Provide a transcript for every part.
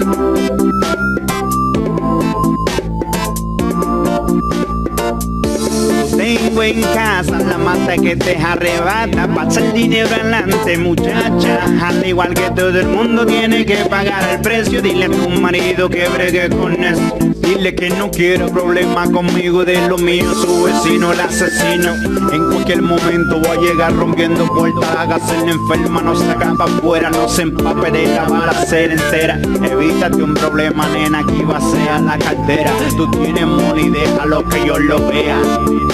Thank you. En casa la mata que te arrebata. Pasa el dinero adelante, muchacha. Al igual que todo el mundo tiene que pagar el precio. Dile a tu marido que bregue con eso. Dile que no quiero problema conmigo de lo mío, su vecino el asesino. En cualquier momento voy a llegar rompiendo puertas, hágase la enferma, no se acaba afuera, no se empape de la balacera entera. Evítate un problema, nena, aquí va a ser la cartera. Tú tienes money, déjalo que yo lo vea.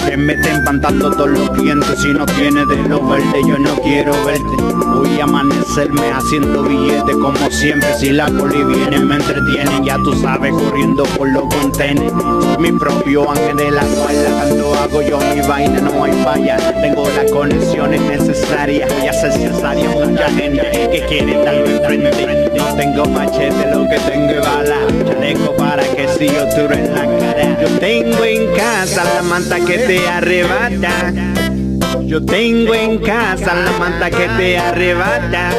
Que me estén pantando todos los clientes si no tienes de lo verde, yo no quiero verte. Voy a amanecerme haciendo billetes como siempre. Si la poli viene, me entretiene, ya tú sabes, corriendo por los contenes. Mi propio ángel de la guarda, cuando hago yo mi vaina, no hay falla. Tengo las conexiones necesarias, voy a ser. Mucha gente que quiere darme frente. No tengo machete, lo que tengo es bala. Chaleco para que si yo tiro en la casa la manta que te arrebata. Yo tengo en casa la manta que te arrebata.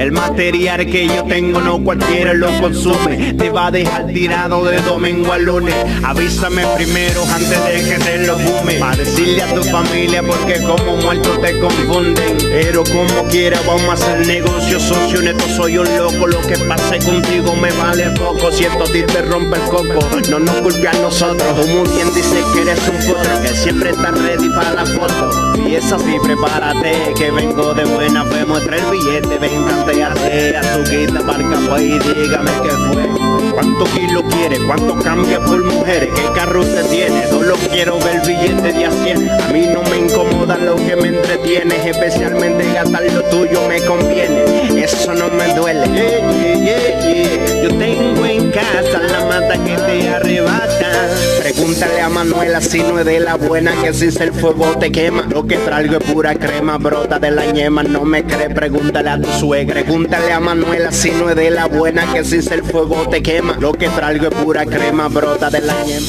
El material que yo tengo no cualquiera lo consume. Te va a dejar tirado de domingo a lunes. Avísame primero antes de que te lo fume. Para decirle a tu familia porque como muerto te confunden. Pero como quiera vamos a hacer negocio socio neto. Soy un loco. Lo que pase contigo me vale poco. Si esto a ti te rompe el coco, no nos culpe a nosotros. Tú muy bien dices que eres un potro. Que siempre estás ready para la foto. Y es así, prepárate. Que vengo de buena fe. Muestra el billete. Véngate a a tu guita marca pues y dígame qué fue. ¿Cuántos kilos quiere? ¿Cuánto cambia por mujeres? ¿Qué carro usted tiene? Solo quiero ver billetes de a 100. A mí no me incomoda lo que me entretiene, especialmente gastar lo tuyo me conviene. Eso no me duele. Yo tengo en casa la mata que te arrebata. Pregúntale a Manuela si no es de la buena que si el fuego te quema. Lo que traigo es pura crema, brota de la ñema. No me crees, pregúntale a tu suegra. Pregúntale a Manuela si no es de la buena que si el fuego te quema. Lo que traigo es pura crema, brota de la ñema.